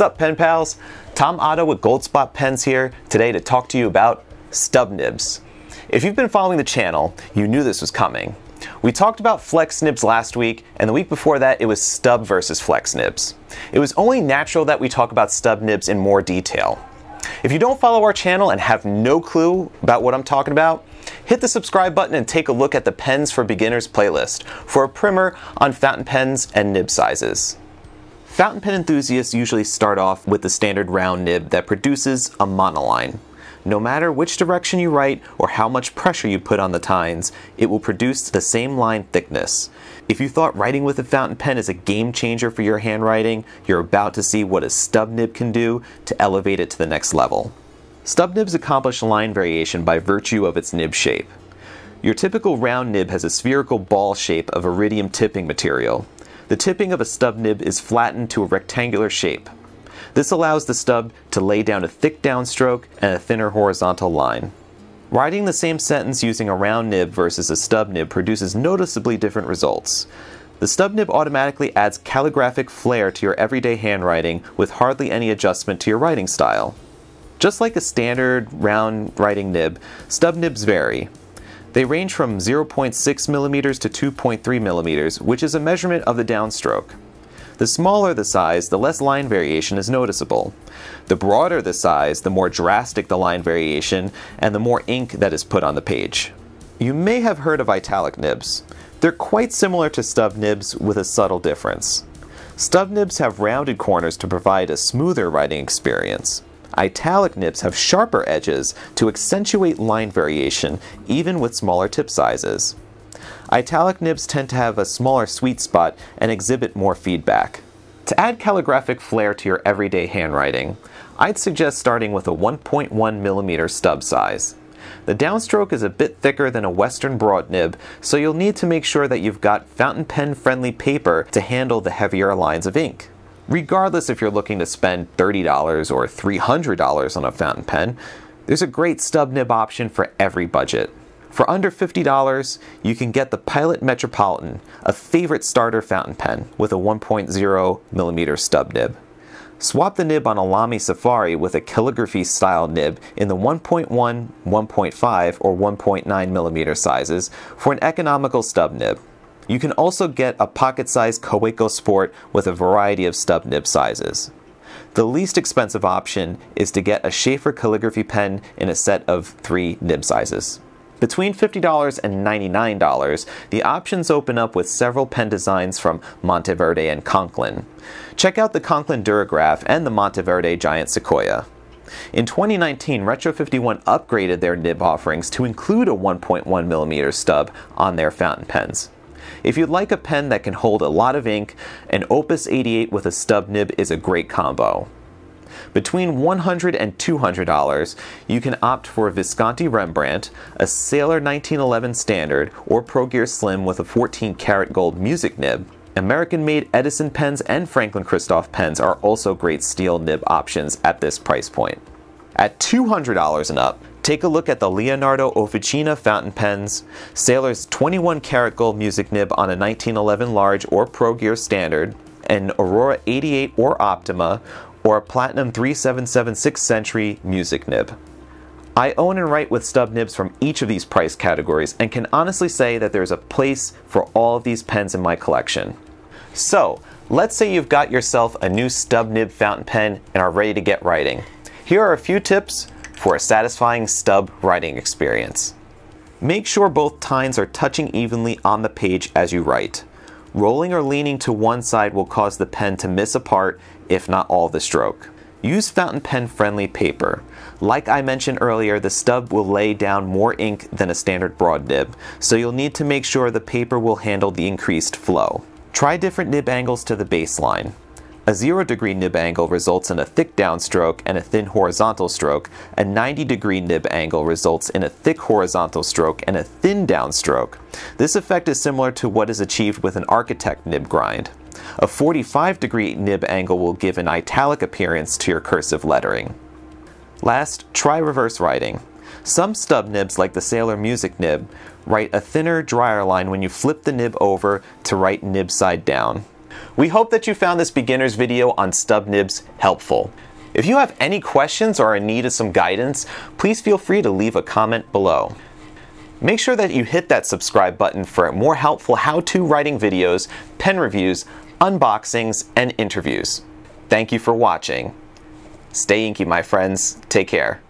up, pen pals? Tom Otto with Goldspot Pens here today to talk to you about stub nibs. If you've been following the channel, you knew this was coming. We talked about flex nibs last week, and the week before that it was stub versus flex nibs. It was only natural that we talk about stub nibs in more detail. If you don't follow our channel and have no clue about what I'm talking about, hit the subscribe button and take a look at the Pens for Beginners playlist for a primer on fountain pens and nib sizes. Fountain pen enthusiasts usually start off with the standard round nib that produces a monoline. No matter which direction you write or how much pressure you put on the tines, it will produce the same line thickness. If you thought writing with a fountain pen is a game changer for your handwriting, you're about to see what a stub nib can do to elevate it to the next level. Stub nibs accomplish line variation by virtue of its nib shape. Your typical round nib has a spherical ball shape of iridium tipping material. The tipping of a stub nib is flattened to a rectangular shape. This allows the stub to lay down a thick downstroke and a thinner horizontal line. Writing the same sentence using a round nib versus a stub nib produces noticeably different results. The stub nib automatically adds calligraphic flair to your everyday handwriting with hardly any adjustment to your writing style. Just like a standard round writing nib, stub nibs vary. They range from 0.6 millimeters to 2.3 millimeters, which is a measurement of the downstroke. The smaller the size, the less line variation is noticeable. The broader the size, the more drastic the line variation, and the more ink that is put on the page. You may have heard of italic nibs. They're quite similar to stub nibs with a subtle difference. Stub nibs have rounded corners to provide a smoother writing experience. Italic nibs have sharper edges to accentuate line variation even with smaller tip sizes. Italic nibs tend to have a smaller sweet spot and exhibit more feedback. To add calligraphic flair to your everyday handwriting, I'd suggest starting with a 1.1 millimeter stub size. The downstroke is a bit thicker than a western broad nib, so you'll need to make sure that you've got fountain pen friendly paper to handle the heavier lines of ink. Regardless if you're looking to spend $30 or $300 on a fountain pen, there's a great stub nib option for every budget. For under $50, you can get the Pilot Metropolitan, a favorite starter fountain pen with a 1.0 millimeter stub nib. Swap the nib on a Lamy Safari with a calligraphy style nib in the 1.1, 1.5, or 1.9 millimeter sizes for an economical stub nib. You can also get a pocket-sized Kaweco Sport with a variety of stub nib sizes. The least expensive option is to get a Sheaffer calligraphy pen in a set of three nib sizes. Between $50 and $99, the options open up with several pen designs from Monteverde and Conklin. Check out the Conklin Duragraph and the Monteverde Giant Sequoia. In 2019, Retro 51 upgraded their nib offerings to include a 1.1mm stub on their fountain pens. If you'd like a pen that can hold a lot of ink, an Opus 88 with a stub nib is a great combo. Between $100 and $200, you can opt for a Visconti Rembrandt, a Sailor 1911 Standard, or Pro Gear Slim with a 14 karat gold music nib. American made Edison pens and Franklin Christoph pens are also great steel nib options at this price point. At $200 and up, Take a look at the Leonardo Officina fountain pens, Sailor's 21 karat gold music nib on a 1911 large or Pro Gear standard, an Aurora 88 or Optima, or a Platinum 3776 Century music nib. I own and write with stub nibs from each of these price categories and can honestly say that there's a place for all of these pens in my collection. So, let's say you've got yourself a new stub nib fountain pen and are ready to get writing. Here are a few tips for a satisfying stub writing experience. Make sure both tines are touching evenly on the page as you write. Rolling or leaning to one side will cause the pen to miss a part, if not all the stroke. Use fountain pen friendly paper. Like I mentioned earlier, the stub will lay down more ink than a standard broad nib, so you'll need to make sure the paper will handle the increased flow. Try different nib angles to the baseline. A 0 degree nib angle results in a thick downstroke and a thin horizontal stroke. A 90 degree nib angle results in a thick horizontal stroke and a thin downstroke. This effect is similar to what is achieved with an architect nib grind. A 45 degree nib angle will give an italic appearance to your cursive lettering. Last, try reverse writing. Some stub nibs, like the Sailor Music nib, write a thinner, drier line when you flip the nib over to write nib side down. We hope that you found this beginner's video on stub nibs helpful. If you have any questions or are in need of some guidance, please feel free to leave a comment below. Make sure that you hit that subscribe button for more helpful how-to writing videos, pen reviews, unboxings, and interviews. Thank you for watching. Stay inky, my friends. Take care.